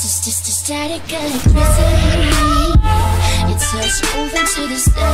It's just a static uh, electricity It's us moving to the sky.